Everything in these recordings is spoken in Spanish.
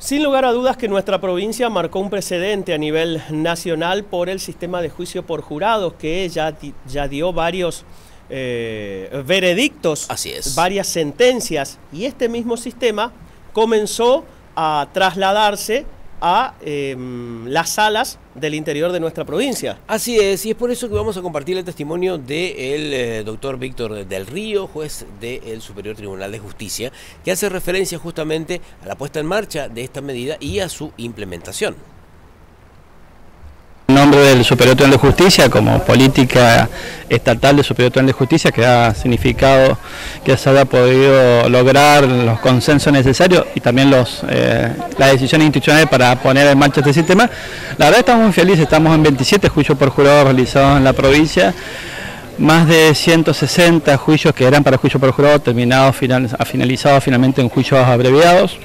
Sin lugar a dudas que nuestra provincia marcó un precedente a nivel nacional por el sistema de juicio por jurados que ya, ya dio varios eh, veredictos, Así es. varias sentencias y este mismo sistema comenzó a trasladarse a em, las salas del interior de nuestra provincia. Así es, y es por eso que vamos a compartir el testimonio del eh, doctor Víctor del Río, juez del Superior Tribunal de Justicia, que hace referencia justamente a la puesta en marcha de esta medida y a su implementación. Del Superior Tribunal de Justicia, como política estatal del Superior Tribunal de Justicia, que ha significado que se haya podido lograr los consensos necesarios y también los, eh, las decisiones institucionales para poner en marcha este sistema, la verdad estamos muy felices, estamos en 27 juicios por jurado realizados en la provincia, más de 160 juicios que eran para juicio por jurado terminados, final, finalizados finalmente en juicios abreviados.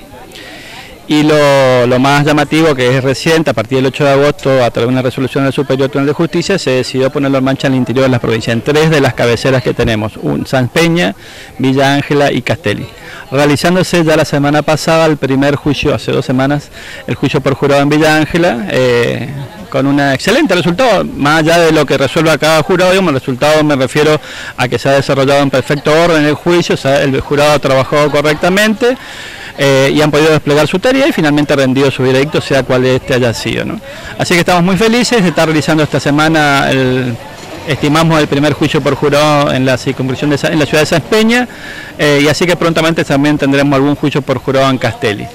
Y lo, más llamativo que es reciente, a partir del 8 de agosto, a través de una resolución del Superior Tribunal de Justicia, se decidió ponerlo en marcha en el interior de las provincias, en tres de las cabeceras que tenemos, un, San Peña, Villa Ángela y Castelli. Realizándose ya la semana pasada el primer juicio, hace dos semanas, el juicio por jurado en Villa Ángela, eh, con un excelente resultado, más allá de lo que resuelva cada jurado, digamos, el resultado me refiero a que se ha desarrollado en perfecto orden el juicio, el jurado ha trabajado correctamente, eh, y han podido desplegar su tarea y finalmente rendido su veredicto, sea cual este haya sido. Así que estamos muy felices de estar realizando esta semana el estimamos el primer juicio por jurado en la circunscripción de, en la ciudad de San Peña eh, y así que prontamente también tendremos algún juicio por jurado en Castelli.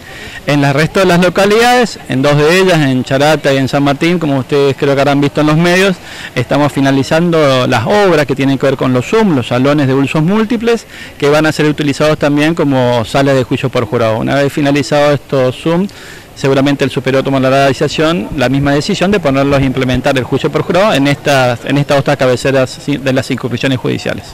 En el resto de las localidades, en dos de ellas, en Charata y en San Martín, como ustedes creo que habrán visto en los medios, estamos finalizando las obras que tienen que ver con los Zoom, los salones de usos múltiples, que van a ser utilizados también como salas de juicio por jurado. Una vez finalizados estos Zoom, seguramente el superior tomará la decisión, la misma decisión de ponerlos a implementar el juicio por jurado en estas, en estas otras cabeceras de las circunscripciones judiciales.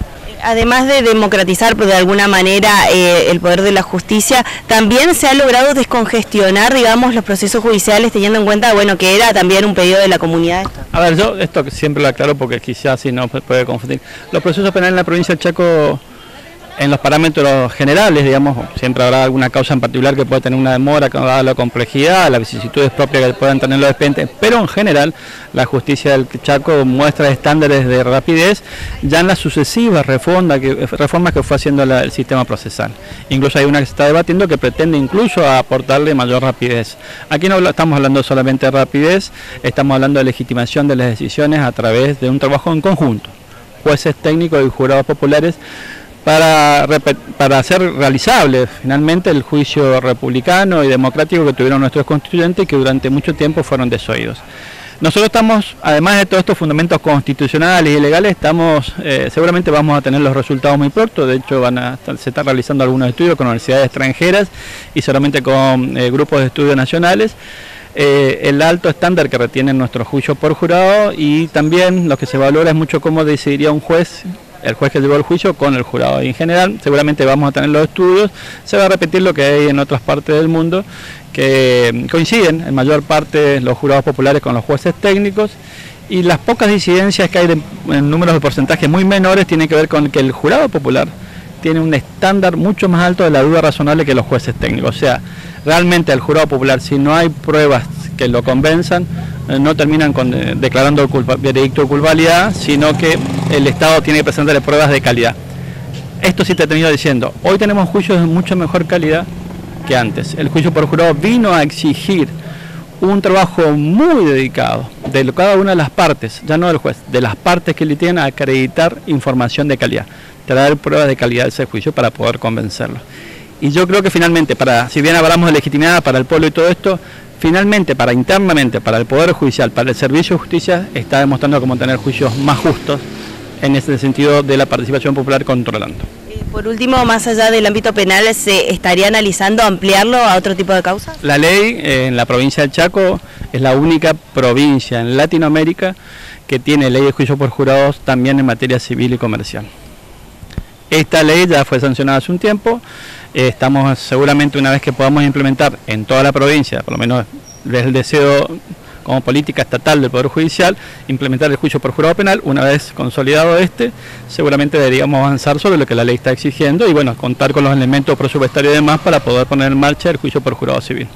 Además de democratizar de alguna manera eh, el poder de la justicia, también se ha logrado descongestionar, digamos, los procesos judiciales, teniendo en cuenta, bueno, que era también un pedido de la comunidad. A ver, yo esto siempre lo aclaro porque quizás si no puede confundir. Los procesos penales en la provincia del Chaco en los parámetros generales, digamos, siempre habrá alguna causa en particular que pueda tener una demora, dada la complejidad, las vicisitudes propias que puedan tener los expedientes, pero en general la justicia del Chaco muestra estándares de rapidez ya en las sucesivas reformas que, reformas que fue haciendo el sistema procesal. Incluso hay una que se está debatiendo que pretende incluso aportarle mayor rapidez. Aquí no estamos hablando solamente de rapidez, estamos hablando de legitimación de las decisiones a través de un trabajo en conjunto. Jueces técnicos y jurados populares para, para hacer realizable finalmente el juicio republicano y democrático que tuvieron nuestros constituyentes que durante mucho tiempo fueron desoídos. Nosotros estamos, además de todos estos fundamentos constitucionales y legales, estamos, eh, seguramente vamos a tener los resultados muy pronto, de hecho van a, se están realizando algunos estudios con universidades extranjeras y solamente con eh, grupos de estudios nacionales. Eh, el alto estándar que retienen nuestros juicios por jurado y también lo que se valora es mucho cómo decidiría un juez el juez que llevó el juicio con el jurado. En general, seguramente vamos a tener los estudios, se va a repetir lo que hay en otras partes del mundo, que coinciden en mayor parte los jurados populares con los jueces técnicos. Y las pocas disidencias que hay en números de porcentajes muy menores tienen que ver con que el jurado popular tiene un estándar mucho más alto de la duda razonable que los jueces técnicos. O sea, realmente el jurado popular, si no hay pruebas que lo convenzan, no terminan con, eh, declarando el veredicto de culpabilidad, sino que el Estado tiene que presentarle pruebas de calidad. Esto sí te tenido diciendo, hoy tenemos juicios de mucho mejor calidad que antes. El juicio por jurado vino a exigir un trabajo muy dedicado de cada una de las partes, ya no del juez, de las partes que le tienen a acreditar información de calidad, traer pruebas de calidad de ese juicio para poder convencerlo. Y yo creo que finalmente, para, si bien hablamos de legitimidad para el pueblo y todo esto, finalmente para internamente, para el Poder Judicial, para el Servicio de Justicia, está demostrando cómo tener juicios más justos en ese sentido de la participación popular controlando. Eh, por último, más allá del ámbito penal, ¿se estaría analizando ampliarlo a otro tipo de causas? La ley eh, en la provincia del Chaco es la única provincia en Latinoamérica que tiene ley de juicio por jurados también en materia civil y comercial. Esta ley ya fue sancionada hace un tiempo, estamos seguramente una vez que podamos implementar en toda la provincia, por lo menos desde el deseo como política estatal del Poder Judicial, implementar el juicio por jurado penal, una vez consolidado este, seguramente deberíamos avanzar sobre lo que la ley está exigiendo y bueno, contar con los elementos presupuestarios y demás para poder poner en marcha el juicio por jurado civil.